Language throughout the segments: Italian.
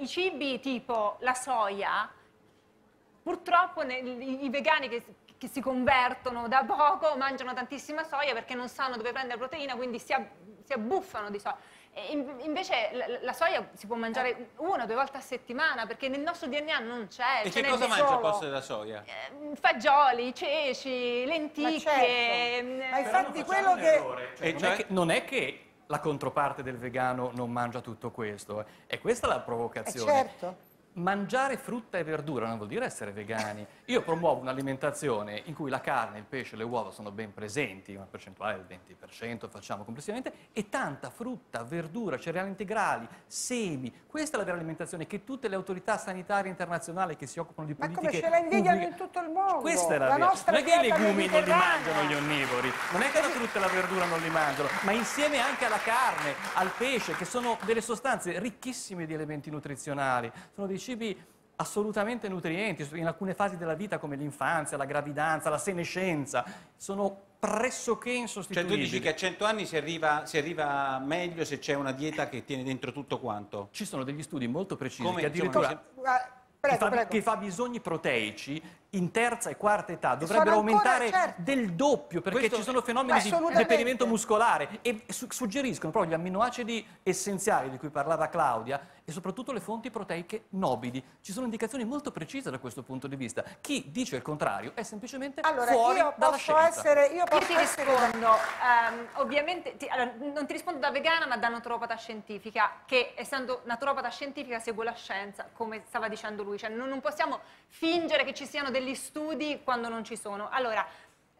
i cibi tipo la soia, purtroppo i, vegani che, che si convertono da poco mangiano tantissima soia perché non sanno dove prendere proteina, quindi si, ab- si abbuffano di soia. E in- invece la, la soia si può mangiare una o due volte a settimana perché nel nostro DNA non c'è. E ce che cosa mangia al posto della soia? Eh, Fagioli, ceci, lenticchie. Ma certo. mm, Ma infatti quello che... Cioè, non, cioè? è che, non è che la controparte del vegano non mangia tutto questo, eh. è questa la Eh, provocazione. certo. Mangiare frutta e verdura non vuol dire essere vegani. Io promuovo un'alimentazione in cui la carne, il pesce e le uova sono ben presenti, una percentuale del 20% facciamo complessivamente, e tanta frutta, verdura, cereali integrali, semi. Questa è la vera alimentazione che tutte le autorità sanitarie internazionali che si occupano di Ma politiche come ce la invidiano pubbliche- in tutto il mondo? Questa è la, La vera. Non è che i legumi non li mangiano gli onnivori, non è che la frutta e la verdura non li mangiano, ma insieme anche alla carne, al pesce, che sono delle sostanze ricchissime di elementi nutrizionali, sono dei cibi assolutamente nutrienti, in alcune fasi della vita come l'infanzia, la gravidanza, la senescenza, sono pressoché Cioè insostituibili. tu dici che a 100 anni si arriva, si arriva meglio se c'è una dieta che tiene dentro tutto quanto? Ci sono degli studi molto precisi Come, che insomma, addirittura Guarda, che, Prego, fa, prego. che fa bisogni proteici in terza e quarta età dovrebbero aumentare certo. del doppio perché Questo- ci sono fenomeni di deperimento muscolare e su- suggeriscono proprio gli amminoacidi essenziali di cui parlava Claudia e soprattutto le fonti proteiche nobili. Ci sono indicazioni molto precise da questo punto di vista. Chi dice il contrario è semplicemente Allora, fuori io dalla posso scienza. essere... Io Io posso ti essere... rispondo, ehm, ovviamente, ti- allora, non ti rispondo da vegana ma da naturopata scientifica, che essendo naturopata scientifica seguo la scienza, come stava dicendo lui, cioè non, non possiamo fingere che ci siano degli studi quando non ci sono. Allora,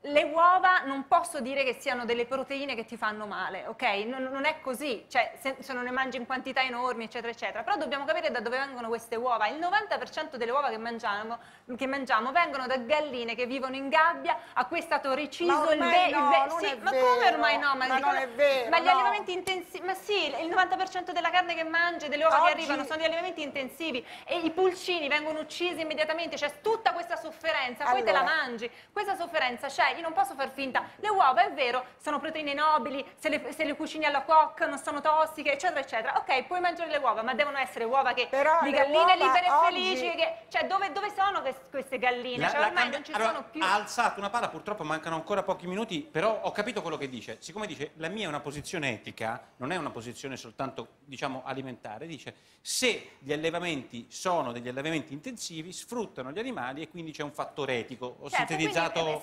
le uova non posso dire che siano delle proteine che ti fanno male, ok? Non, non è così, cioè se, se non ne mangi in quantità enormi, eccetera, eccetera. Però dobbiamo capire da dove vengono queste uova. Il 90% delle uova che mangiamo, che mangiamo vengono da galline che vivono in gabbia a cui è stato reciso Ma il ve- no, il ve- sì, ma vero, come ormai no? ma dico- non è vero, Ma gli no. allevamenti intensivi, ma sì, il 90% della carne che mangi, delle uova Oggi- che arrivano, sono di allevamenti intensivi e i pulcini vengono uccisi immediatamente, c'è tutta questa sofferenza, poi te la Allora. mangi. Questa sofferenza c'è, io non posso far finta. Le uova, è vero, sono proteine nobili, se le, se le cucini alla coque non sono tossiche, eccetera, eccetera. Ok, puoi mangiare le uova, ma devono essere uova che, Però di le galline libere e oggi- felici. Che, cioè, dove, dove sono que- queste galline? La- Cioè, ormai cambia- non ci allora, sono più. Ha alzato una palla, purtroppo mancano ancora pochi minuti, però ho capito quello che dice. Siccome dice la mia è una posizione etica, non è una posizione soltanto diciamo alimentare, dice se gli allevamenti sono degli allevamenti intensivi, sfruttano gli animali e quindi c'è un fattore etico. Ho Certo, sintetizzato. quindi, eh,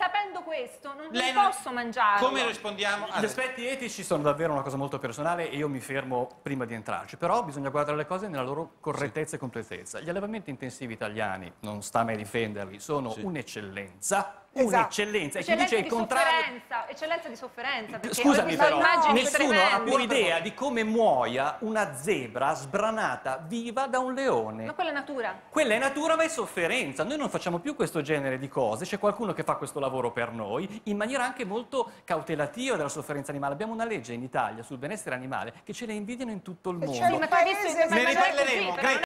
questo, non, non Lei non- posso mangiarlo. Come rispondiamo? Gli aspetti etici sono davvero una cosa molto personale e io mi fermo prima di entrarci, però bisogna guardare le cose nella loro correttezza e completezza. Gli allevamenti intensivi italiani, non sta a me difenderli, sono Sì. un'eccellenza, Esatto. un'eccellenza. E chi dice il contrario... sofferenza, eccellenza di sofferenza. Scusami però, nessuno ha più idea di come muoia una zebra sbranata viva da un leone. Ma quella è natura. Quella è natura ma è sofferenza. Noi non facciamo più questo genere di cose, c'è qualcuno che fa questo lavoro per noi in maniera anche molto cautelativa della sofferenza animale. Abbiamo una legge in Italia sul benessere animale che ce le invidiano in tutto il mondo. c'è Sì, ma tu hai visto ma Ne riparleremo,